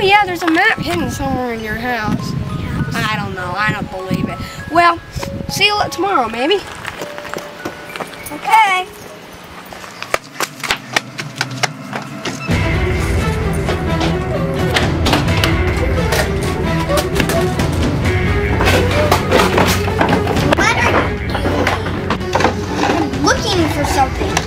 Oh, hidden somewhere in your house. I don't know. I don't believe it. Well, see you tomorrow, maybe. Okay. What are you doing? I'm looking for something.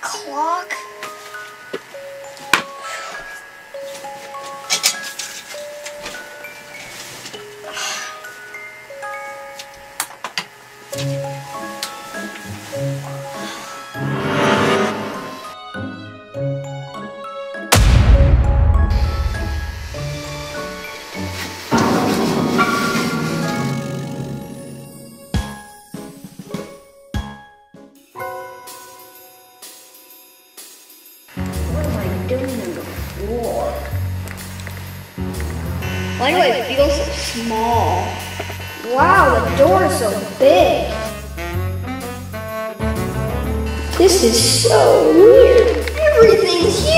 Clock? Doing the floor? Why do I feel so small? Wow, the door is so big. This is so weird. Everything's huge!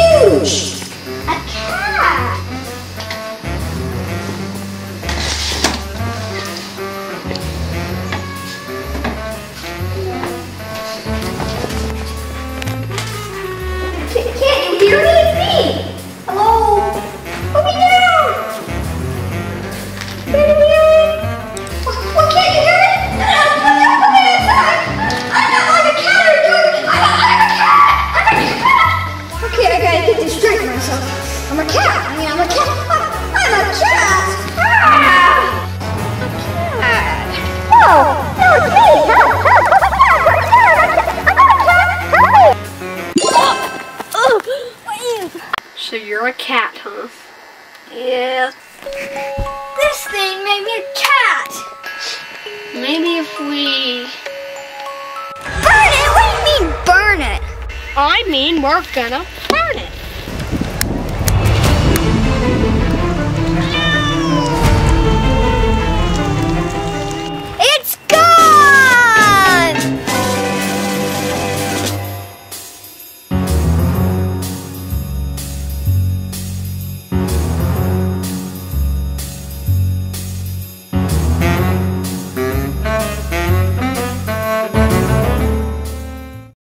So you're a cat, huh? Yeah. This thing made me a cat. Maybe if we... Burn it? What do you mean burn it? I mean, we're gonna